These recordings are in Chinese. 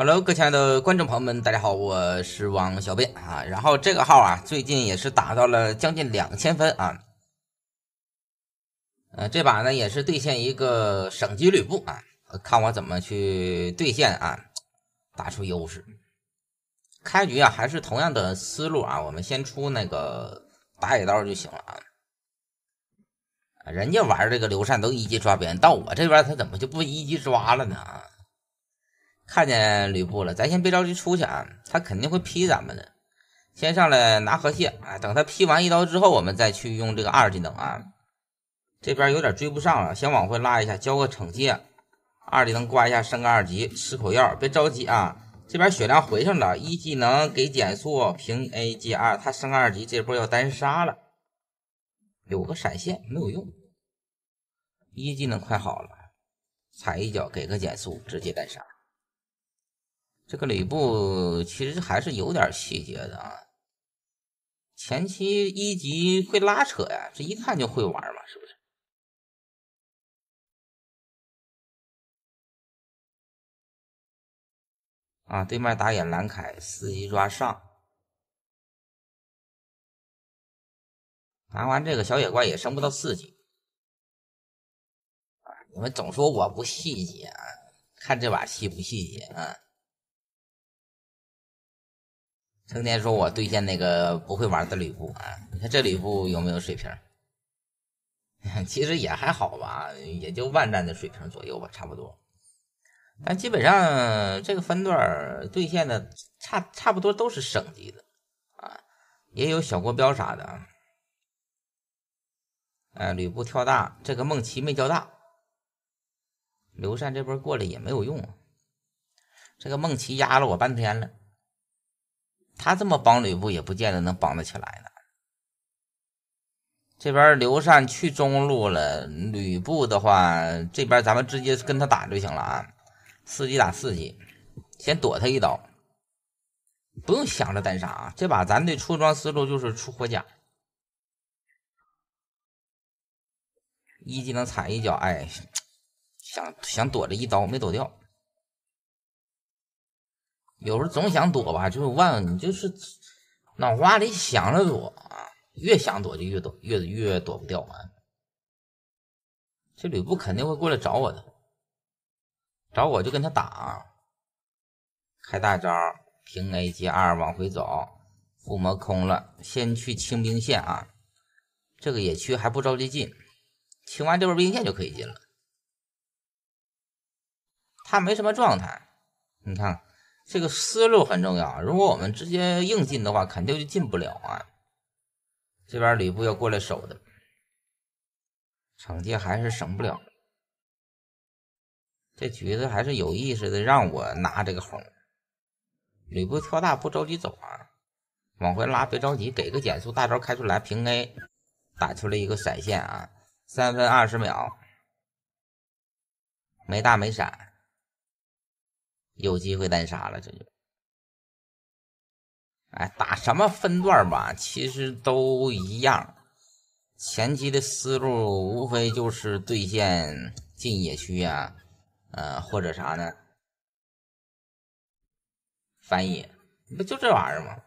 Hello，各位亲爱的观众朋友们，大家好，我是王小便啊。然后这个号啊，最近也是打到了将近两千分啊。呃，这把呢也是兑现一个省级吕布啊，看我怎么去兑现啊，打出优势。开局啊，还是同样的思路啊，我们先出那个打野刀就行了啊。人家玩这个刘禅都一级抓别人，到我这边他怎么就不一级抓了呢？看见吕布了，咱先别着急出去啊，他肯定会劈咱们的。先上来拿河蟹，啊，等他劈完一刀之后，我们再去用这个二技能啊。这边有点追不上了，先往回拉一下，交个惩戒，二技能挂一下，升个二级，吃口药，别着急啊。这边血量回上了，一技能给减速，平 A 接二，他升二级，这波要单杀了。有个闪现没有用，一技能快好了，踩一脚给个减速，直接单杀。这个吕布其实还是有点细节的啊，前期一级会拉扯呀，这一看就会玩嘛，是不是？啊，对面打野蓝凯四级抓上，拿完这个小野怪也升不到四级啊！你们总说我不细节啊，看这把细不细节啊？成天说我对线那个不会玩的吕布啊！你看这吕布有没有水平？其实也还好吧，也就万战的水平左右吧，差不多。但基本上这个分段对线的差差不多都是省级的啊，也有小国标啥的。哎，吕布跳大，这个梦奇没交大，刘禅这波过来也没有用，这个梦奇压了我半天了。他这么帮吕布也不见得能帮得起来呢。这边刘禅去中路了，吕布的话，这边咱们直接跟他打就行了啊。四级打四级，先躲他一刀，不用想着单杀啊。这把咱的出装思路就是出火甲，一技能踩一脚，哎，想想躲着一刀没躲掉。有时候总想躲吧，就是忘你就是脑瓜里想着躲啊，越想躲就越躲，越越躲不掉啊。这吕布肯定会过来找我的，找我就跟他打，开大招，平 A 接二往回走，附魔空了，先去清兵线啊。这个野区还不着急进，清完这波兵线就可以进了。他没什么状态，你看。这个思路很重要，如果我们直接硬进的话，肯定就进不了啊。这边吕布要过来守的，惩戒还是省不了。这橘子还是有意识的让我拿这个红。吕布跳大不着急走啊，往回拉别着急，给个减速大招开出来平 A，打出来一个闪现啊，三分二十秒，没大没闪。有机会单杀了，这就，哎，打什么分段吧，其实都一样。前期的思路无非就是对线进野区啊，呃，或者啥呢？翻野，不就这玩意儿吗？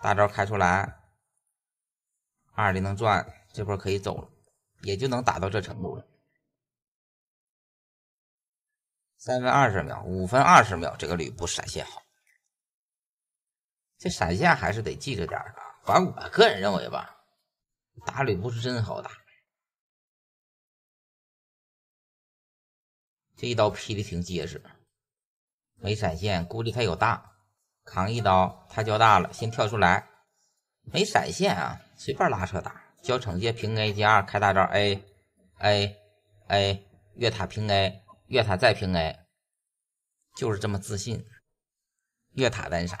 大招开出来，二技能转，这波可以走了，也就能打到这程度了。三分二十秒，五分二十秒，这个吕布闪现好。这闪现还是得记着点儿啊。反正我个人认为吧，打吕布是真好打。这一刀劈的挺结实，没闪现，估计他有大，扛一刀他交大了，先跳出来，没闪现啊，随便拉扯打，交惩戒平 A 加二开大招 A A A 越塔平 A。越塔再平 A，就是这么自信。越塔单杀，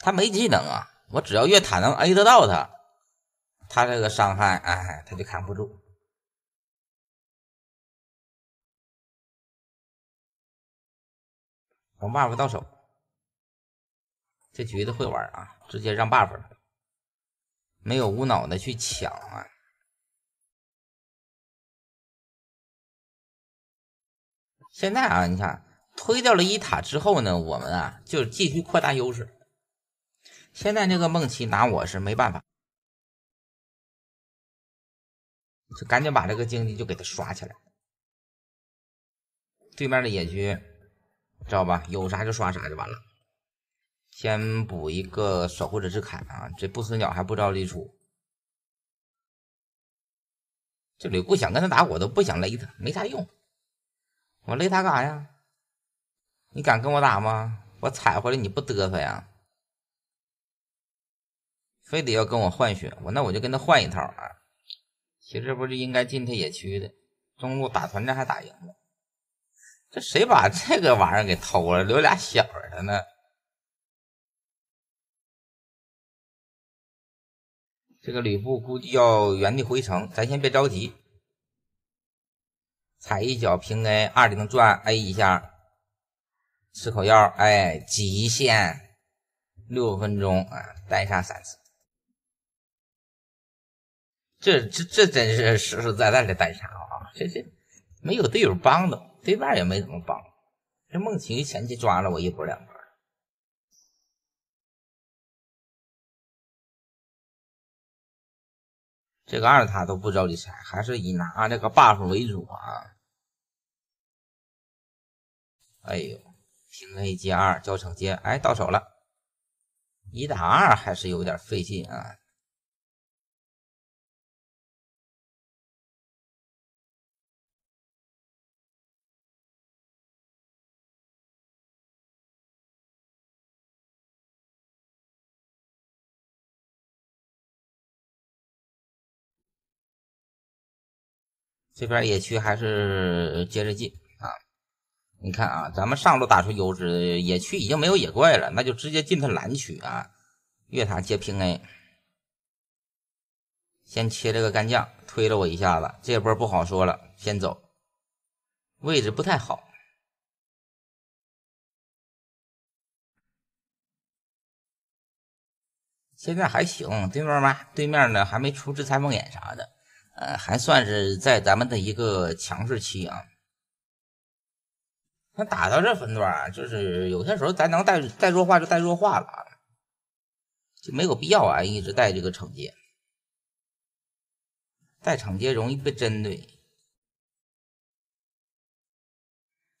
他没技能啊！我只要越塔能 A 得到他，他这个伤害，哎，他就扛不住。红 buff 到手，这局子会玩啊！直接让 buff，没有无脑的去抢啊！现在啊，你看推掉了一塔之后呢，我们啊就继续扩大优势。现在这个梦奇拿我是没办法，就赶紧把这个经济就给他刷起来。对面的野区，知道吧？有啥就刷啥就完了。先补一个守护者之铠啊！这不死鸟还不着急出。这吕布想跟他打，我都不想勒他，没啥用。我勒他干啥呀？你敢跟我打吗？我踩回来你不嘚瑟呀？非得要跟我换血，我那我就跟他换一套啊！其实不是应该进他野区的，中路打团战还打赢了。这谁把这个玩意儿给偷了？留俩小的呢？这个吕布估计要原地回城，咱先别着急，踩一脚平 A，二零转 A 一下，吃口药，哎，极限六分钟啊，单杀三次，这这这真是实实在在的单杀啊！这这没有队友帮的，对面也没怎么帮，这梦奇前期抓了我一波两波。这个二塔都不着急拆，还是以拿这个 buff 为主啊！哎呦，平 A 接二交惩戒，哎，到手了，一打二还是有点费劲啊。这边野区还是接着进啊！你看啊，咱们上路打出优势，野区已经没有野怪了，那就直接进他蓝区啊！越塔接平 A，先切这个干将，推了我一下子，这波不好说了，先走，位置不太好。现在还行，对面嘛，对面呢还没出制裁梦魇啥的。呃，还算是在咱们的一个强势期啊。那打到这分段啊，就是有些时候咱能带带弱化就带弱化了，就没有必要啊一直带这个惩戒，带惩戒容易被针对。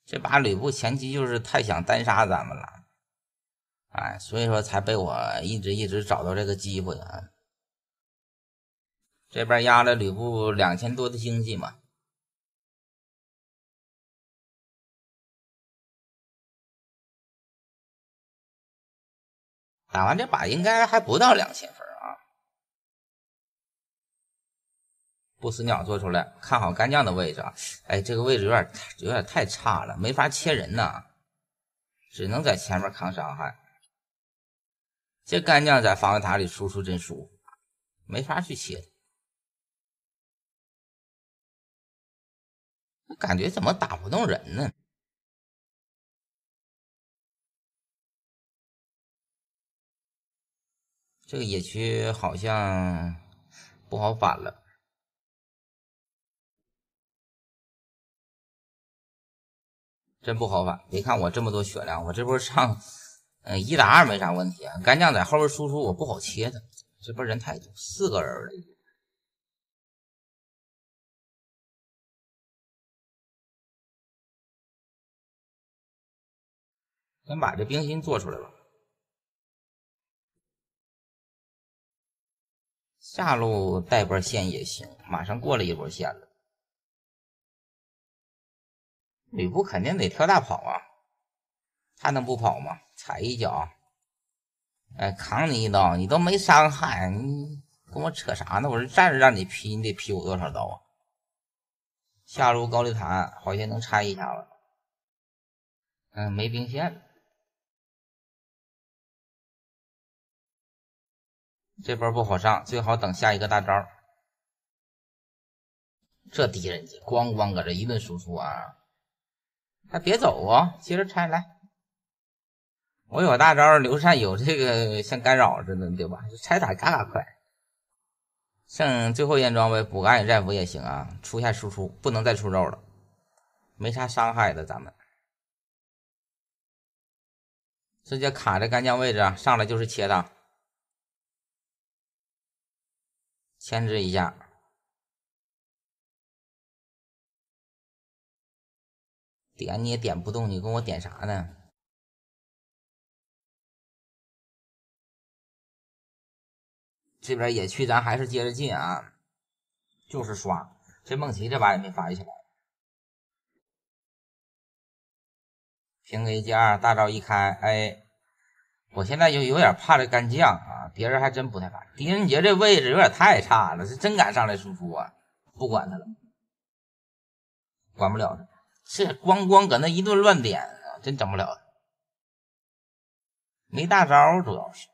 这把吕布前期就是太想单杀咱们了，哎，所以说才被我一直一直找到这个机会啊。这边压了吕布两千多的经济嘛，打完这把应该还不到两千分啊！不死鸟做出来，看好干将的位置啊！哎，这个位置有点有点太差了，没法切人呐，只能在前面扛伤害。这干将在防御塔里输出真舒服，没法去切他。感觉怎么打不动人呢？这个野区好像不好反了，真不好反。别看我这么多血量，我这波上，嗯，一打二没啥问题啊。干将在后边输出，我不好切他。这波人太多，四个人了。先把这冰心做出来吧。下路带波线也行，马上过了一波线了。吕布肯定得跳大跑啊，他能不跑吗？踩一脚，哎，扛你一刀，你都没伤害，你跟我扯啥呢？我是站着让你劈，你得劈我多少刀啊？下路高丽塔好像能拆一下子，嗯，没兵线这波不好上，最好等下一个大招。这敌人家咣咣搁这一顿输出啊！还别走啊，接着拆来。我有大招，刘禅有这个像干扰似的，对吧？拆塔嘎嘎快。剩最后一件装备，补个暗影战斧也行啊。出下输出，不能再出肉了。没啥伤害的，咱们直接卡在干将位置，上来就是切的，牵制一下。点你也点不动，你跟我点啥呢？这边野区咱还是接着进啊，就是刷。这梦琪这把也没发育起来。平 A 加二，大招一开，哎，我现在就有点怕这干将啊，别人还真不太怕。狄仁杰这位置有点太差了，是真敢上来输出啊！不管他了，管不了他。这光光搁那一顿乱点啊，真整不了他。没大招，主要是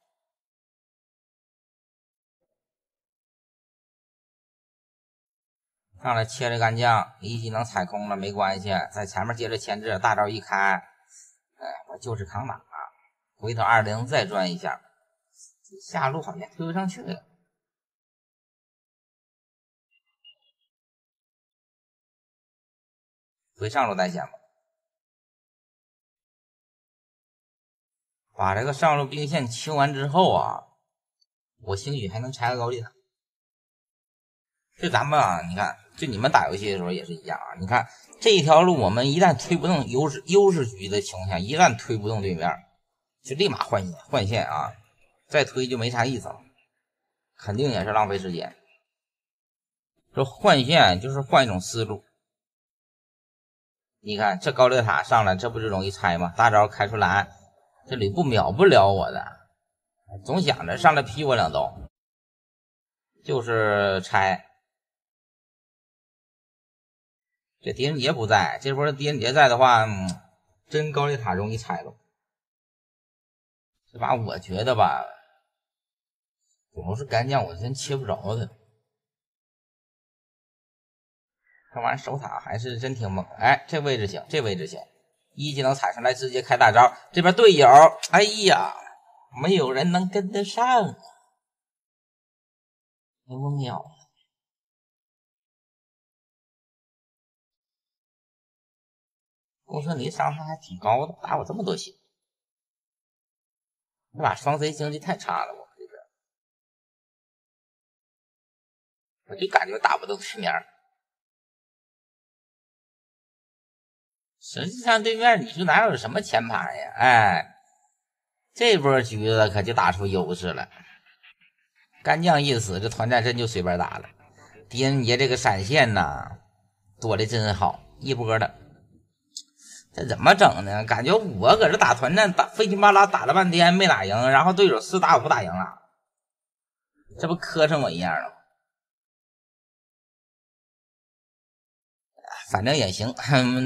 上来切这干将，一技能踩空了没关系，在前面接着牵制，大招一开，哎，我就是扛打，回头二零再转一下，下路好像推不上去了，回上路带线吧。把这个上路兵线清完之后啊，我兴许还能拆个高地塔。就咱们啊，你看，就你们打游戏的时候也是一样啊。你看这一条路，我们一旦推不动优势优势局的情况下，一旦推不动对面，就立马换线换线啊，再推就没啥意思了，肯定也是浪费时间。这换线就是换一种思路。你看这高丽塔上来，这不就容易拆吗？大招开出来。这吕布秒不了我的，总想着上来劈我两刀，就是拆。这狄仁杰不在，这波狄仁杰在的话，真高丽塔容易拆了。这把我觉得吧，主要是干将，我真切不着他。这玩意守塔还是真挺猛。哎，这位置行，这位置行。一技能踩上来，直接开大招。这边队友，哎呀，没有人能跟得上啊！我秒了。公孙离伤害还挺高的，打我这么多血。这把双 C 经济太差了，我们这边，我就感觉打不动对面。实际上，对面你说哪有什么前排呀？哎，这波局子可就打出优势了。干将一死，这团战真就随便打了。狄仁杰这个闪现呐，躲的真好，一波的。这怎么整呢？感觉我搁这打团战，打费劲巴拉打了半天没打赢，然后对手四打五打赢了，这不磕碜我一样吗？反正也行，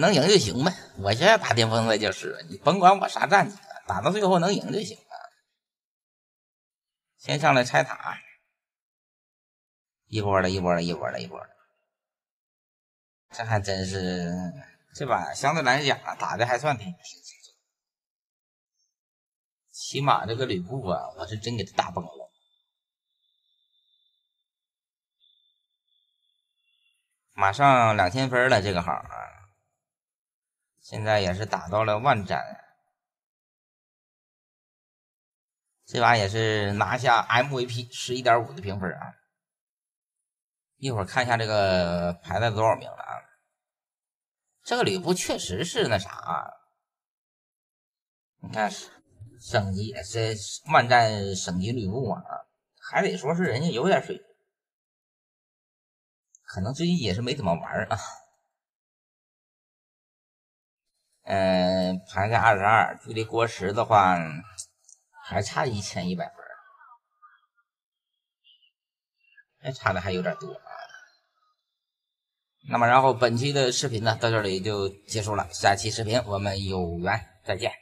能赢就行呗。我现在打巅峰赛就是，你甭管我啥战绩，打到最后能赢就行了。先上来拆塔，一波的，一波的，一波的，一波的。这还真是，这把相对来讲打的还算挺起码这个吕布啊，我是真给他打崩了。马上两千分了，这个号啊，现在也是打到了万斩，这把也是拿下 MVP 十一点五的评分啊。一会儿看一下这个排在多少名了啊？这个吕布确实是那啥，你看省级这万战省级吕布啊，还得说是人家有点水平。可能最近也是没怎么玩啊，嗯，排在二十二，距离过十的话还差一千一百分，还差的还有点多啊。那么，然后本期的视频呢，到这里就结束了，下期视频我们有缘再见。